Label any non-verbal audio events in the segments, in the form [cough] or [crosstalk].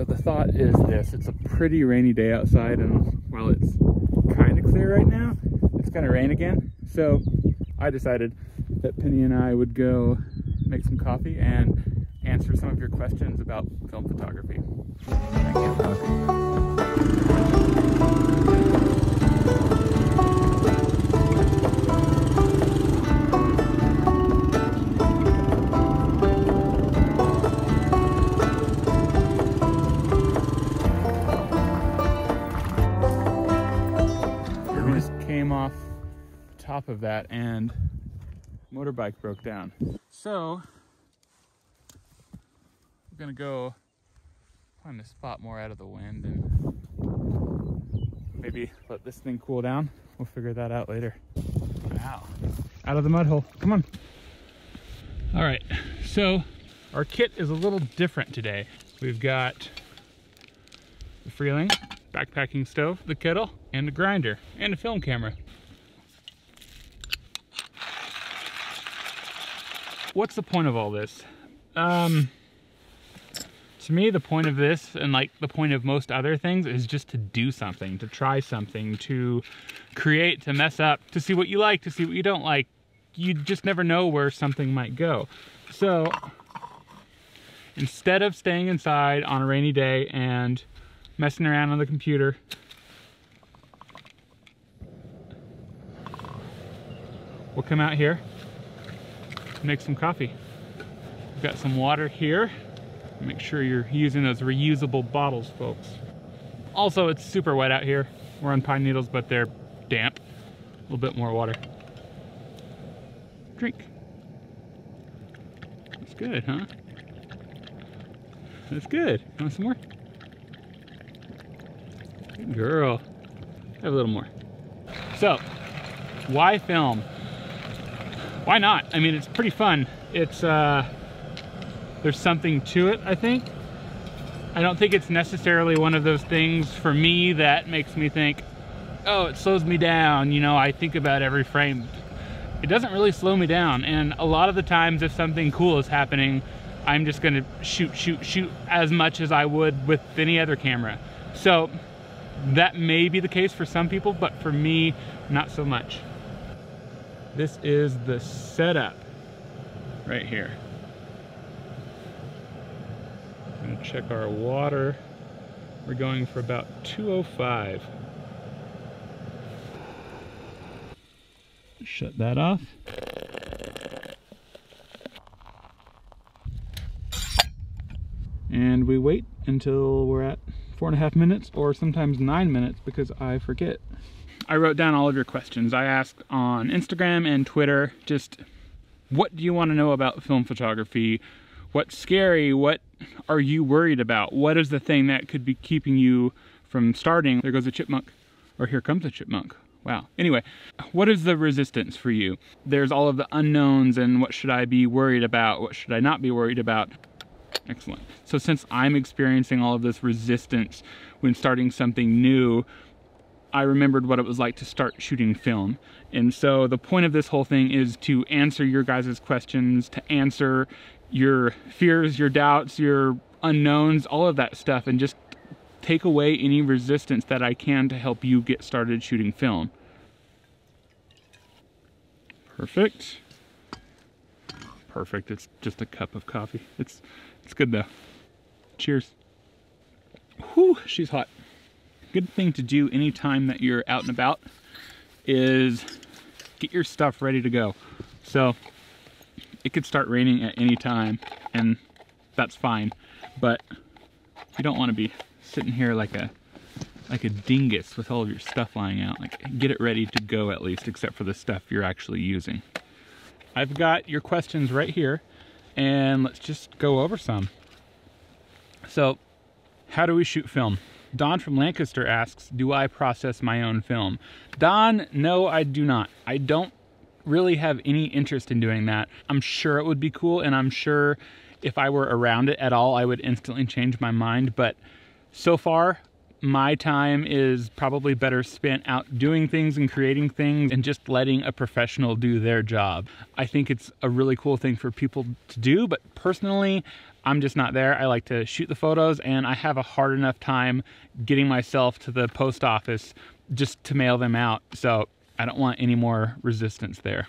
So the thought is this, it's a pretty rainy day outside and while it's kind of clear right now, it's gonna rain again. So I decided that Penny and I would go make some coffee and answer some of your questions about film photography. Top of that and motorbike broke down. So we're gonna go find a spot more out of the wind and maybe let this thing cool down. We'll figure that out later. Wow, out of the mud hole, come on. All right, so our kit is a little different today. We've got the Freeling backpacking stove, the kettle, and a grinder, and a film camera. What's the point of all this? Um, to me, the point of this, and like the point of most other things, is just to do something, to try something, to create, to mess up, to see what you like, to see what you don't like. You just never know where something might go. So, instead of staying inside on a rainy day and messing around on the computer, we'll come out here make some coffee. We've got some water here. Make sure you're using those reusable bottles, folks. Also, it's super wet out here. We're on pine needles, but they're damp. A little bit more water. Drink. That's good, huh? That's good. Want some more? Good girl. Have a little more. So, why film? Why not? I mean, it's pretty fun. It's, uh, there's something to it, I think. I don't think it's necessarily one of those things for me that makes me think, oh, it slows me down. You know, I think about every frame. It doesn't really slow me down. And a lot of the times if something cool is happening, I'm just gonna shoot, shoot, shoot as much as I would with any other camera. So that may be the case for some people, but for me, not so much. This is the setup right here. I'm gonna check our water. We're going for about 205. Shut that off. And we wait until we're at four and a half minutes or sometimes nine minutes because I forget. I wrote down all of your questions. I asked on Instagram and Twitter just what do you want to know about film photography? What's scary? What are you worried about? What is the thing that could be keeping you from starting? There goes a chipmunk, or here comes a chipmunk. Wow. Anyway, what is the resistance for you? There's all of the unknowns and what should I be worried about? What should I not be worried about? Excellent. So since I'm experiencing all of this resistance when starting something new, I remembered what it was like to start shooting film. And so the point of this whole thing is to answer your guys' questions, to answer your fears, your doubts, your unknowns, all of that stuff, and just take away any resistance that I can to help you get started shooting film. Perfect. Perfect. It's just a cup of coffee. It's it's good though. Cheers. Whew, she's hot good thing to do anytime that you're out and about is get your stuff ready to go. So it could start raining at any time and that's fine. But you don't want to be sitting here like a like a dingus with all of your stuff lying out. Like get it ready to go at least, except for the stuff you're actually using. I've got your questions right here and let's just go over some. So how do we shoot film? Don from Lancaster asks, do I process my own film? Don, no, I do not. I don't really have any interest in doing that. I'm sure it would be cool, and I'm sure if I were around it at all, I would instantly change my mind. But so far, my time is probably better spent out doing things and creating things and just letting a professional do their job. I think it's a really cool thing for people to do, but personally, I'm just not there. I like to shoot the photos and I have a hard enough time getting myself to the post office just to mail them out. So I don't want any more resistance there.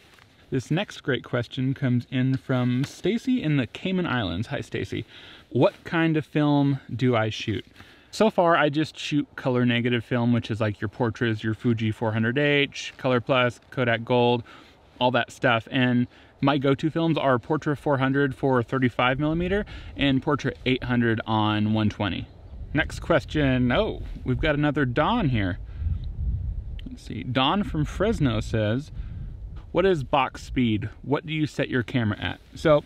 This next great question comes in from Stacy in the Cayman Islands. Hi, Stacy. What kind of film do I shoot? So far, I just shoot color negative film, which is like your Portras, your Fuji 400H, Color Plus, Kodak Gold, all that stuff. And my go-to films are Portra 400 for 35 millimeter and Portra 800 on 120. Next question. Oh, we've got another Don here. Let's see. Don from Fresno says, what is box speed? What do you set your camera at? So,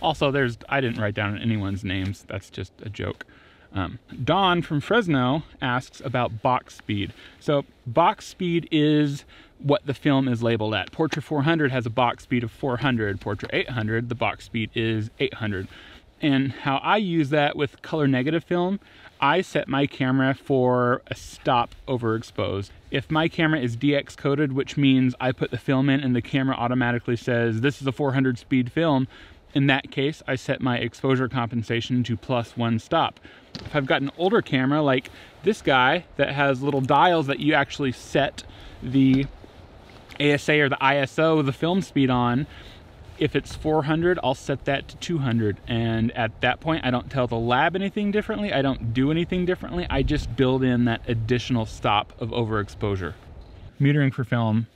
also there's, I didn't write down anyone's names. That's just a joke. Um, Don from Fresno asks about box speed. So box speed is what the film is labeled at. Portra 400 has a box speed of 400. Portra 800, the box speed is 800. And how I use that with color negative film, I set my camera for a stop overexposed. If my camera is DX coded, which means I put the film in and the camera automatically says this is a 400 speed film, in that case, I set my exposure compensation to plus one stop. If I've got an older camera like this guy that has little dials that you actually set the ASA or the ISO, the film speed on, if it's 400, I'll set that to 200. And at that point, I don't tell the lab anything differently. I don't do anything differently. I just build in that additional stop of overexposure. Metering for film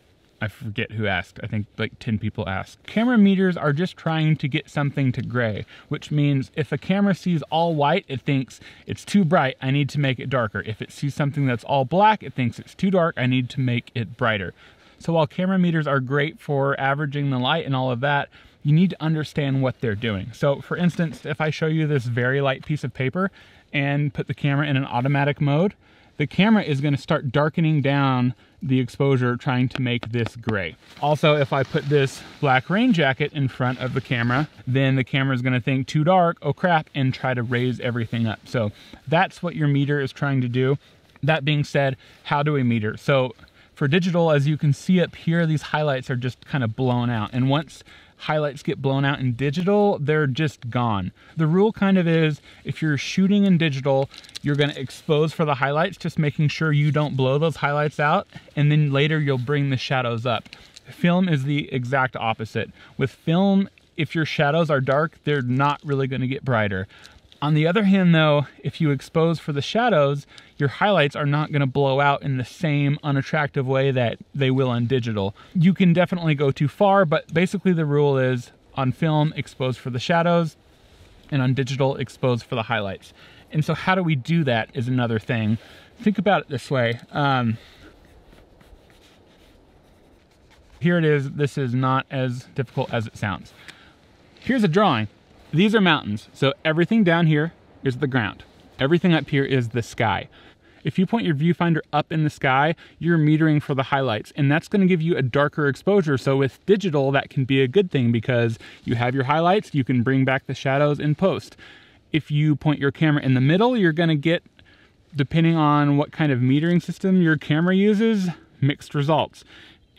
I forget who asked. I think like 10 people asked. Camera meters are just trying to get something to gray, which means if a camera sees all white, it thinks it's too bright, I need to make it darker. If it sees something that's all black, it thinks it's too dark, I need to make it brighter. So while camera meters are great for averaging the light and all of that, you need to understand what they're doing. So for instance, if I show you this very light piece of paper and put the camera in an automatic mode, the camera is gonna start darkening down the exposure trying to make this gray. Also, if I put this black rain jacket in front of the camera, then the camera is gonna think too dark, oh crap, and try to raise everything up. So that's what your meter is trying to do. That being said, how do we meter? So for digital, as you can see up here, these highlights are just kind of blown out. And once highlights get blown out in digital, they're just gone. The rule kind of is if you're shooting in digital, you're gonna expose for the highlights, just making sure you don't blow those highlights out, and then later you'll bring the shadows up. Film is the exact opposite. With film, if your shadows are dark, they're not really gonna get brighter. On the other hand though, if you expose for the shadows, your highlights are not gonna blow out in the same unattractive way that they will on digital. You can definitely go too far, but basically the rule is on film, expose for the shadows, and on digital, expose for the highlights. And so how do we do that is another thing. Think about it this way. Um, here it is. This is not as difficult as it sounds. Here's a drawing. These are mountains. So everything down here is the ground. Everything up here is the sky. If you point your viewfinder up in the sky, you're metering for the highlights, and that's gonna give you a darker exposure. So with digital, that can be a good thing because you have your highlights, you can bring back the shadows in post. If you point your camera in the middle, you're gonna get, depending on what kind of metering system your camera uses, mixed results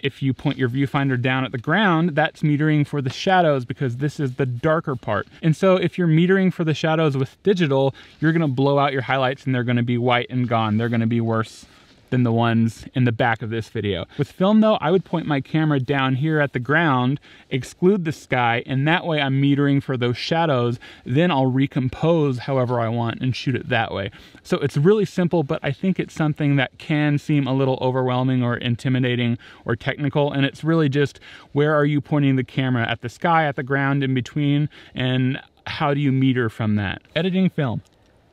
if you point your viewfinder down at the ground, that's metering for the shadows because this is the darker part. And so if you're metering for the shadows with digital, you're gonna blow out your highlights and they're gonna be white and gone. They're gonna be worse than the ones in the back of this video. With film though, I would point my camera down here at the ground, exclude the sky, and that way I'm metering for those shadows, then I'll recompose however I want and shoot it that way. So it's really simple, but I think it's something that can seem a little overwhelming or intimidating or technical, and it's really just where are you pointing the camera at the sky, at the ground, in between, and how do you meter from that? Editing film.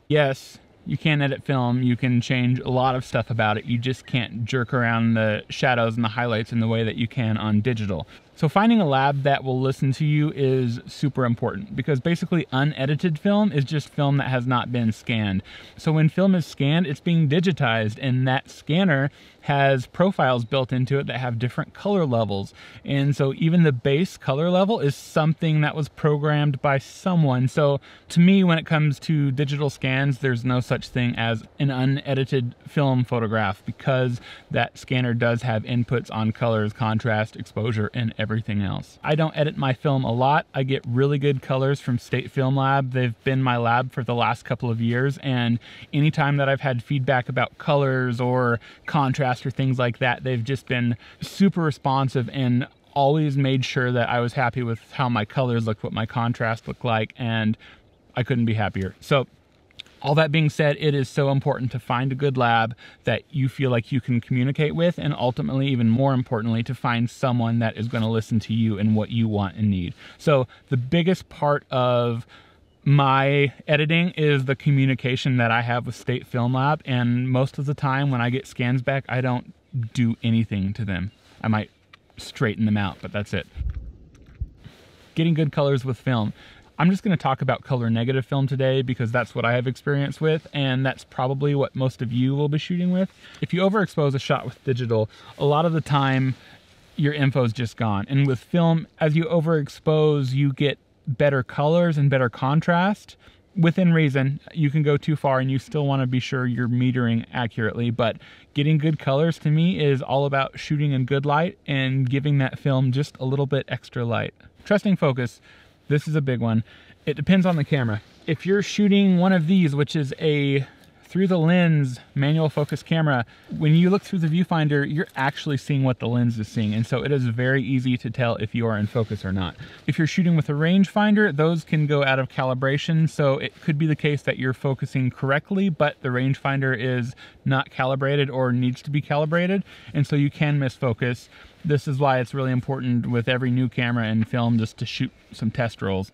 Yes, you can edit film, you can change a lot of stuff about it. You just can't jerk around the shadows and the highlights in the way that you can on digital. So finding a lab that will listen to you is super important because basically unedited film is just film that has not been scanned. So when film is scanned, it's being digitized and that scanner has profiles built into it that have different color levels. And so even the base color level is something that was programmed by someone. So to me, when it comes to digital scans, there's no such thing as an unedited film photograph because that scanner does have inputs on colors, contrast, exposure, and everything else. I don't edit my film a lot. I get really good colors from State Film Lab. They've been my lab for the last couple of years and anytime that I've had feedback about colors or contrast or things like that, they've just been super responsive and always made sure that I was happy with how my colors looked, what my contrast looked like, and I couldn't be happier. So all that being said, it is so important to find a good lab that you feel like you can communicate with, and ultimately, even more importantly, to find someone that is going to listen to you and what you want and need. So, the biggest part of my editing is the communication that I have with State Film Lab, and most of the time when I get scans back, I don't do anything to them. I might straighten them out, but that's it. Getting good colors with film. I'm just going to talk about color negative film today because that's what I have experience with and that's probably what most of you will be shooting with. If you overexpose a shot with digital, a lot of the time your info is just gone. And with film, as you overexpose, you get better colors and better contrast. Within reason, you can go too far and you still want to be sure you're metering accurately, but getting good colors to me is all about shooting in good light and giving that film just a little bit extra light. Trusting focus this is a big one. It depends on the camera. If you're shooting one of these, which is a through the lens manual focus camera, when you look through the viewfinder, you're actually seeing what the lens is seeing. And so it is very easy to tell if you are in focus or not. If you're shooting with a rangefinder, those can go out of calibration. So it could be the case that you're focusing correctly, but the rangefinder is not calibrated or needs to be calibrated. And so you can miss focus. This is why it's really important with every new camera and film just to shoot some test rolls.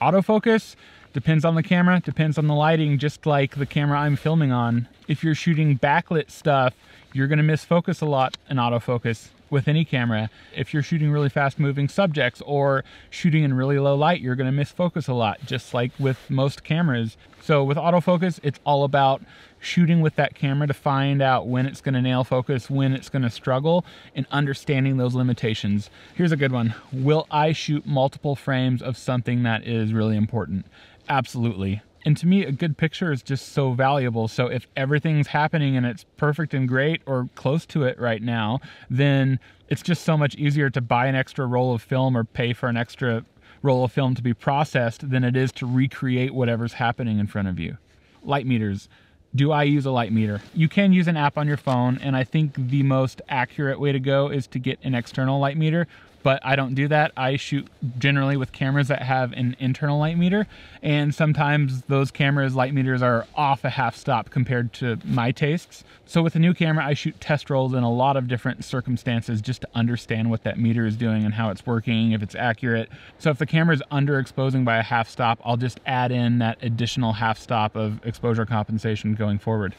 Autofocus depends on the camera, depends on the lighting, just like the camera I'm filming on. If you're shooting backlit stuff, you're gonna miss focus a lot in autofocus with any camera. If you're shooting really fast moving subjects or shooting in really low light, you're gonna miss focus a lot, just like with most cameras. So with autofocus, it's all about shooting with that camera to find out when it's gonna nail focus, when it's gonna struggle, and understanding those limitations. Here's a good one. Will I shoot multiple frames of something that is really important? Absolutely. And to me, a good picture is just so valuable. So if everything's happening and it's perfect and great or close to it right now, then it's just so much easier to buy an extra roll of film or pay for an extra roll of film to be processed than it is to recreate whatever's happening in front of you. Light meters. Do I use a light meter? You can use an app on your phone, and I think the most accurate way to go is to get an external light meter, but I don't do that. I shoot generally with cameras that have an internal light meter, and sometimes those cameras' light meters are off a half stop compared to my tastes. So with a new camera, I shoot test rolls in a lot of different circumstances just to understand what that meter is doing and how it's working, if it's accurate. So if the camera is underexposing by a half stop, I'll just add in that additional half stop of exposure compensation going forward.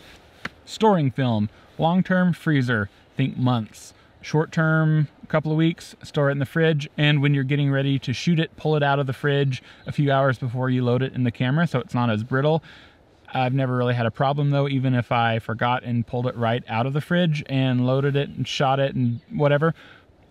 Storing film, long-term freezer, think months short term, a couple of weeks, store it in the fridge, and when you're getting ready to shoot it, pull it out of the fridge a few hours before you load it in the camera so it's not as brittle. I've never really had a problem though, even if I forgot and pulled it right out of the fridge and loaded it and shot it and whatever.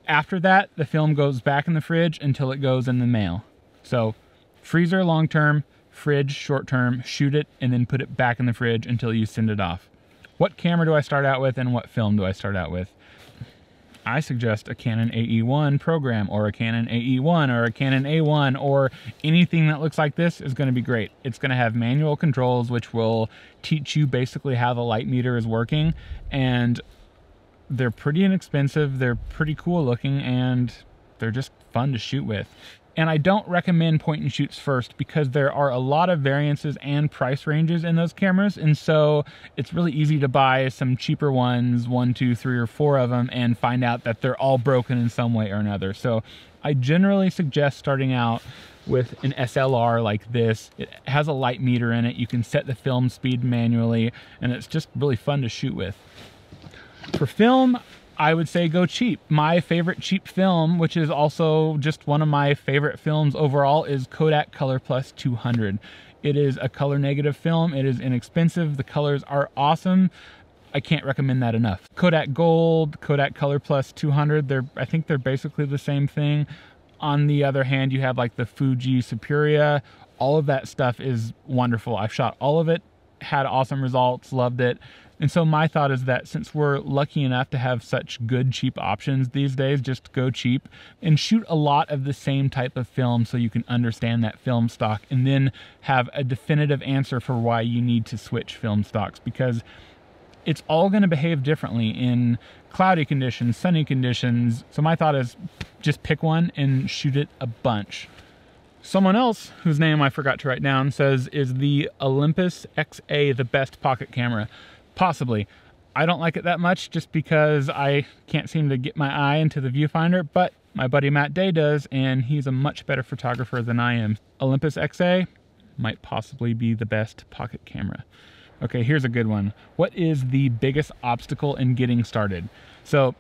After that, the film goes back in the fridge until it goes in the mail. So freezer long term, fridge short term, shoot it, and then put it back in the fridge until you send it off. What camera do I start out with and what film do I start out with? I suggest a Canon AE1 program or a Canon AE1 or a Canon A1 or anything that looks like this is going to be great. It's going to have manual controls which will teach you basically how the light meter is working and they're pretty inexpensive, they're pretty cool looking and they're just fun to shoot with. And I don't recommend point and shoots first because there are a lot of variances and price ranges in those cameras. And so it's really easy to buy some cheaper ones, one, two, three, or four of them, and find out that they're all broken in some way or another. So I generally suggest starting out with an SLR like this. It has a light meter in it. You can set the film speed manually, and it's just really fun to shoot with. For film, I would say go cheap. My favorite cheap film, which is also just one of my favorite films overall, is Kodak Color Plus 200. It is a color negative film. It is inexpensive. The colors are awesome. I can't recommend that enough. Kodak Gold, Kodak Color Plus 200, they're I think they're basically the same thing. On the other hand, you have like the Fuji Superia. All of that stuff is wonderful. I've shot all of it had awesome results, loved it. And so my thought is that since we're lucky enough to have such good cheap options these days, just go cheap and shoot a lot of the same type of film so you can understand that film stock and then have a definitive answer for why you need to switch film stocks because it's all going to behave differently in cloudy conditions, sunny conditions. So my thought is just pick one and shoot it a bunch. Someone else, whose name I forgot to write down, says, is the Olympus XA the best pocket camera? Possibly. I don't like it that much just because I can't seem to get my eye into the viewfinder, but my buddy Matt Day does, and he's a much better photographer than I am. Olympus XA might possibly be the best pocket camera. Okay, here's a good one. What is the biggest obstacle in getting started? So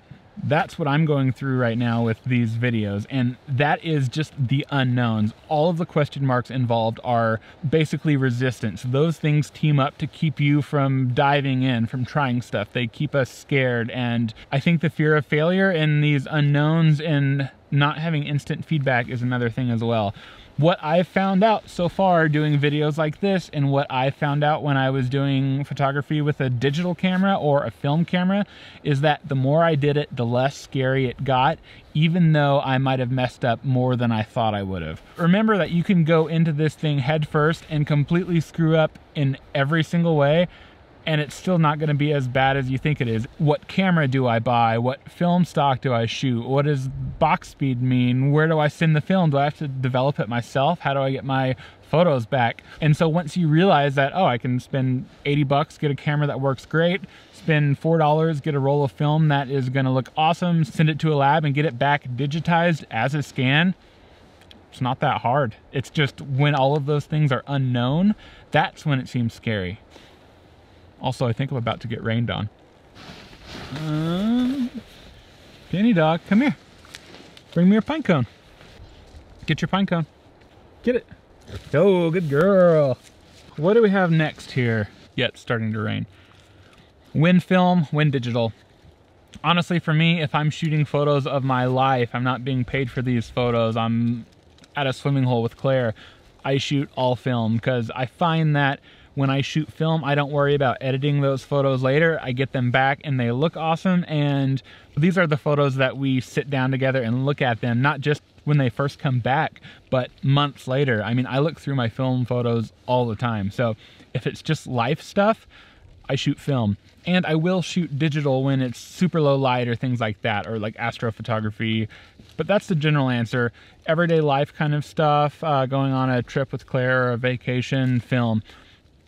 that's what I'm going through right now with these videos. And that is just the unknowns. All of the question marks involved are basically resistance. Those things team up to keep you from diving in, from trying stuff. They keep us scared. And I think the fear of failure and these unknowns and not having instant feedback is another thing as well what I've found out so far doing videos like this and what I found out when I was doing photography with a digital camera or a film camera is that the more I did it, the less scary it got, even though I might have messed up more than I thought I would have. Remember that you can go into this thing head first and completely screw up in every single way and it's still not going to be as bad as you think it is. What camera do I buy? What film stock do I shoot? What does box speed mean? Where do I send the film? Do I have to develop it myself? How do I get my photos back? And so once you realize that, oh, I can spend 80 bucks, get a camera that works great, spend $4, get a roll of film that is going to look awesome, send it to a lab and get it back digitized as a scan, it's not that hard. It's just when all of those things are unknown, that's when it seems scary. Also, I think I'm about to get rained on. Uh, Penny dog, come here. Bring me your pine cone. Get your pine cone. Get it. Oh, good girl. What do we have next here? Yet yeah, starting to rain. Wind film, wind digital. Honestly, for me, if I'm shooting photos of my life, I'm not being paid for these photos. I'm at a swimming hole with Claire. I shoot all film because I find that when I shoot film, I don't worry about editing those photos later. I get them back and they look awesome. And these are the photos that we sit down together and look at them, not just when they first come back, but months later. I mean, I look through my film photos all the time. So if it's just life stuff, I shoot film. And I will shoot digital when it's super low light or things like that, or like astrophotography. But that's the general answer. Everyday life kind of stuff, uh, going on a trip with Claire or a vacation, film.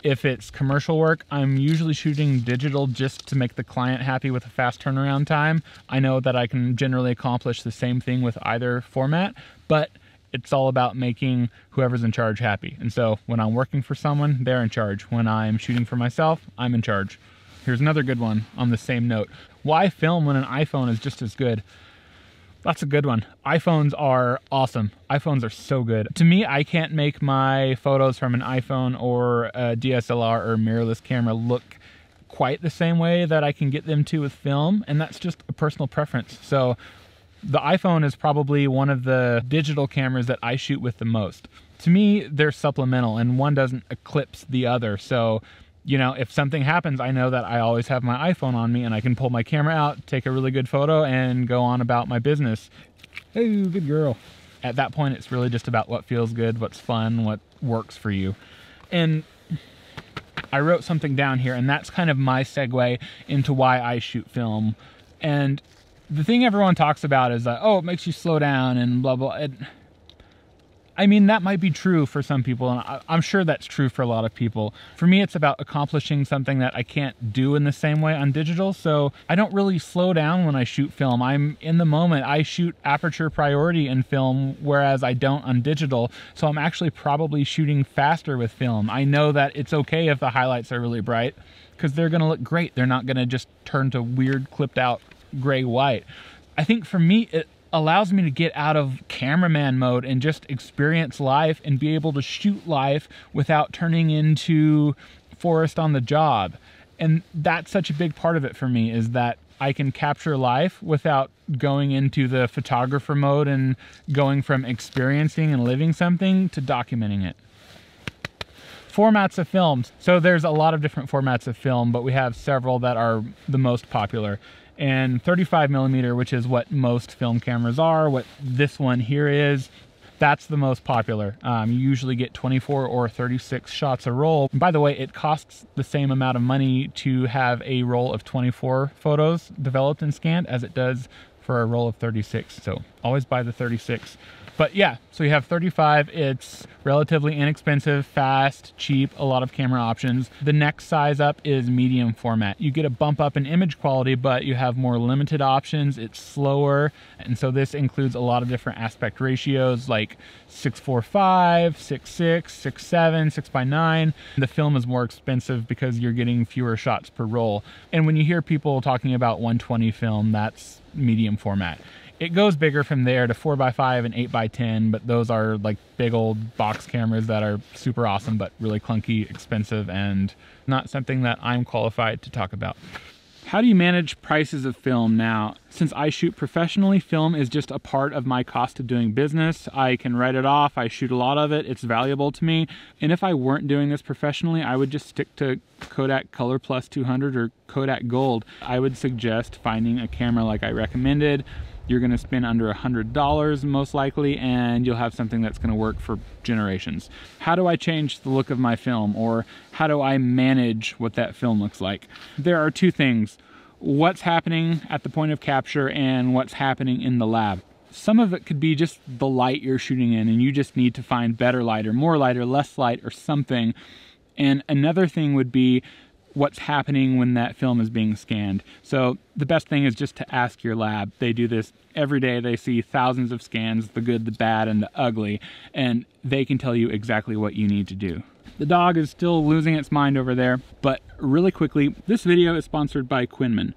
If it's commercial work, I'm usually shooting digital just to make the client happy with a fast turnaround time. I know that I can generally accomplish the same thing with either format, but it's all about making whoever's in charge happy. And so when I'm working for someone, they're in charge. When I'm shooting for myself, I'm in charge. Here's another good one on the same note. Why film when an iPhone is just as good? That's a good one. iPhones are awesome. iPhones are so good. To me, I can't make my photos from an iPhone or a DSLR or mirrorless camera look quite the same way that I can get them to with film, and that's just a personal preference. So the iPhone is probably one of the digital cameras that I shoot with the most. To me, they're supplemental and one doesn't eclipse the other. So you know, if something happens, I know that I always have my iPhone on me and I can pull my camera out, take a really good photo, and go on about my business. Hey, good girl. At that point, it's really just about what feels good, what's fun, what works for you. And I wrote something down here, and that's kind of my segue into why I shoot film. And the thing everyone talks about is that, oh, it makes you slow down and blah, blah. It, I mean, that might be true for some people, and I, am sure that's true for a lot of people. For me, it's about accomplishing something that I can't do in the same way on digital, so I don't really slow down when I shoot film. I'm in the moment. I shoot aperture priority in film, whereas I don't on digital, so I'm actually probably shooting faster with film. I know that it's okay if the highlights are really bright, because they're going to look great. They're not going to just turn to weird clipped out gray white. I think for me, it allows me to get out of cameraman mode and just experience life and be able to shoot life without turning into Forrest on the job. And that's such a big part of it for me is that I can capture life without going into the photographer mode and going from experiencing and living something to documenting it. Formats of films. So there's a lot of different formats of film, but we have several that are the most popular. And 35 millimeter, which is what most film cameras are, what this one here is, that's the most popular. Um, you usually get 24 or 36 shots a roll. By the way, it costs the same amount of money to have a roll of 24 photos developed and scanned as it does for a roll of 36. So always buy the 36. But yeah, so you have 35. It's relatively inexpensive, fast, cheap, a lot of camera options. The next size up is medium format. You get a bump up in image quality, but you have more limited options. It's slower. And so this includes a lot of different aspect ratios like 645, 66, 67, 6 by 9 The film is more expensive because you're getting fewer shots per roll. And when you hear people talking about 120 film, that's medium format. It goes bigger from there to 4x5 and 8x10, but those are like big old box cameras that are super awesome, but really clunky, expensive, and not something that I'm qualified to talk about. How do you manage prices of film now? Since I shoot professionally, film is just a part of my cost of doing business. I can write it off, I shoot a lot of it, it's valuable to me. And if I weren't doing this professionally, I would just stick to Kodak Color Plus 200 or Kodak Gold. I would suggest finding a camera like I recommended, you're to spend under a $100 most likely and you'll have something that's to work for generations. How do I change the look of my film or how do I manage what that film looks like? There are two things. What's happening at the point of capture and what's happening in the lab. Some of it could be just the light you're shooting in and you just need to find better light or more light or less light or something. And another thing would be what's happening when that film is being scanned. So the best thing is just to ask your lab. They do this every day. They see thousands of scans, the good, the bad, and the ugly, and they can tell you exactly what you need to do. The dog is still losing its mind over there, but really quickly, this video is sponsored by Quinman.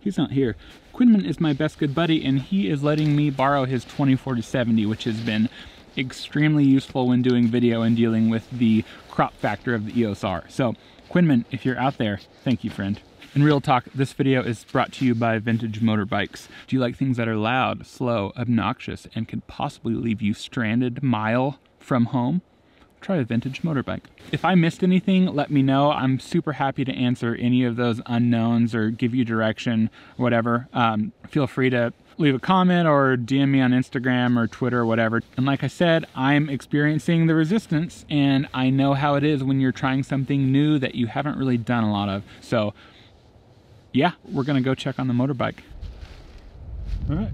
He's not here. Quinman is my best good buddy, and he is letting me borrow his 2040-70, which has been extremely useful when doing video and dealing with the crop factor of the EOS R. So Quinman, if you're out there, thank you, friend. In real talk, this video is brought to you by Vintage Motorbikes. Do you like things that are loud, slow, obnoxious, and could possibly leave you stranded mile from home? Try a vintage motorbike. If I missed anything, let me know. I'm super happy to answer any of those unknowns or give you direction, whatever. Um, feel free to leave a comment or DM me on Instagram or Twitter or whatever. And like I said, I'm experiencing the resistance and I know how it is when you're trying something new that you haven't really done a lot of. So yeah, we're gonna go check on the motorbike. All right,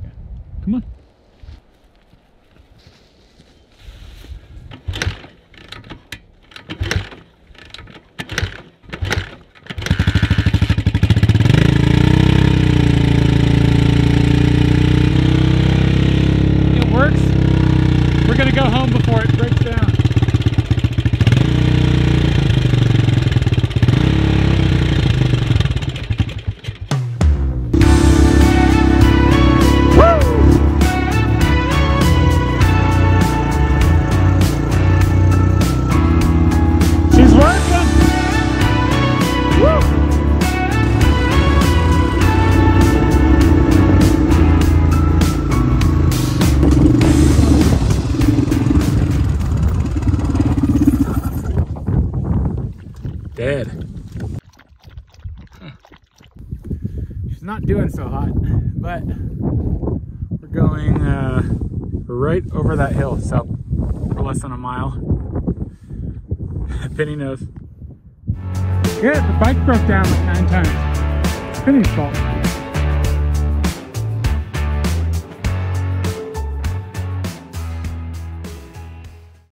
come on. Right over that hill, so for less than a mile. [laughs] Penny knows. Yeah, the bike broke down like nine times. Penny's fault.